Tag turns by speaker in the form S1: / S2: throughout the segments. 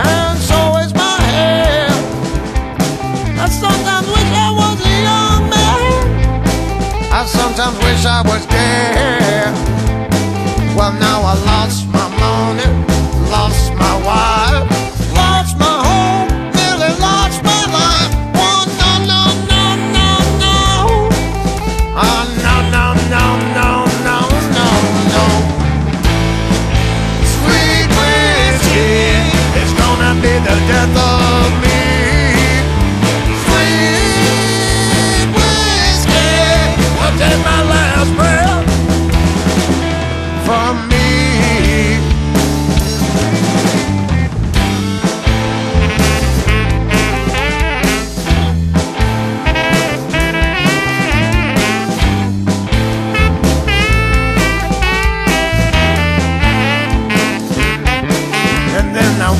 S1: And so is my I sometimes wish I was a young man. I sometimes wish I was there Well now I lost my money, Lost my wife. the death of me. Sweet whiskey, I'll take my last breath me. I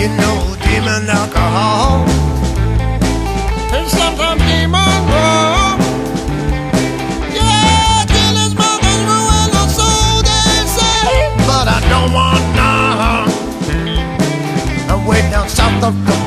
S1: you know, demon alcohol. And sometimes demon rum. Yeah, till his mother's ruined her soul, they say. But I don't want none. I'm Way down south of the.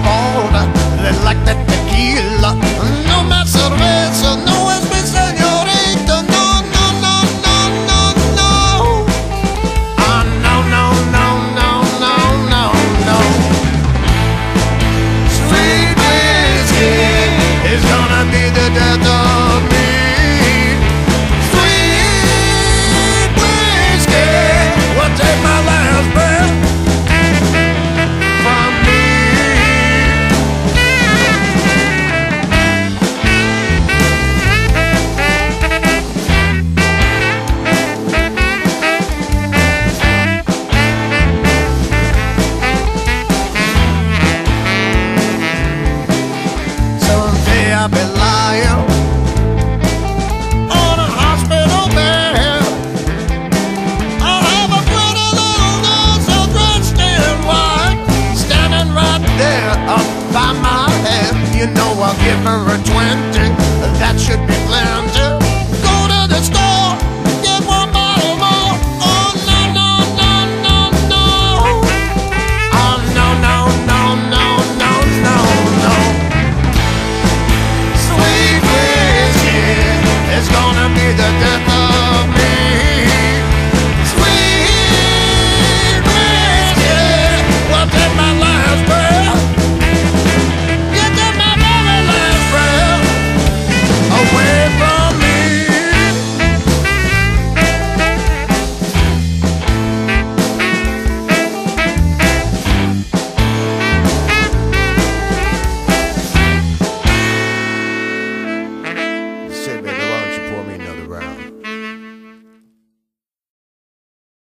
S1: minha bela